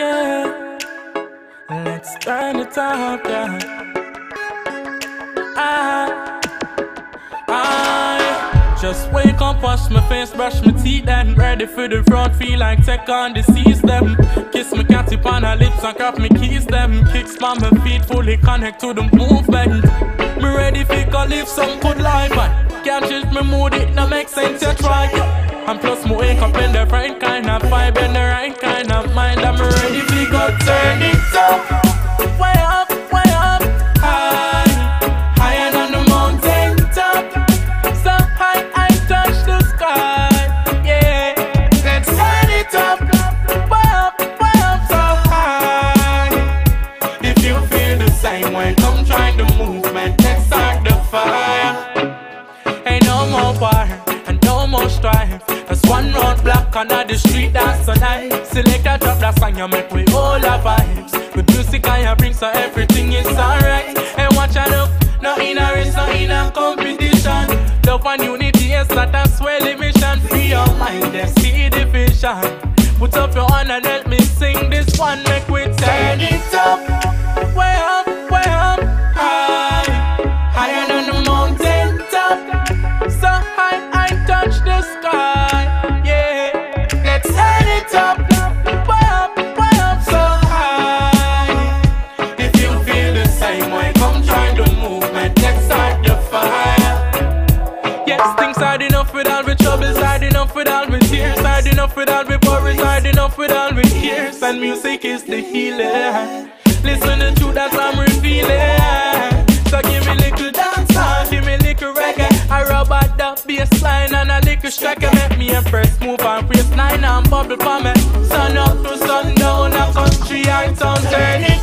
Yeah, let's turn it up, yeah. Just wake up, wash my face, brush my teeth, then ready for the front. Feel like take on the seas, them. Kiss my cat on her lips and grab my keys, them. Kicks my feet, fully connect to the movement. Me ready for go live some good life, and can't change my mood, it no make sense, you try. And plus, me wake up in the right kind of vibe and the right kind of mind. I'm to turn it up. Way up, way up, high. Higher than the mountain top. So high, I touch the sky. Yeah, let's turn it up. Way up, way up, so high. If you feel the same way, come join the movement. Let's start the fire. Ain't no more war and no more strife. There's one roadblock under the street that's so nice. Select a drop that song you make our vibes. With music I bring so everything is alright. And watch out look, no in a race, no in a competition. Love and unity is not a swelling mission. Free your mind and see the vision. Put up your hand and help me sing this one. Make we turn it up, way up, way up, high, higher than the mountain top. So high, I touch the sky. Things hard enough with all the troubles, hard enough with all the tears, hard enough with all the worries, hard enough with all the tears. And music is the healer. Listen to truth that's I'm revealing. So give me little dance give me little reggae. I rub out the bass line and a little striker. Make me a first move on waistline and bubble for me. Sun up to sundown, a country and town, turn it up.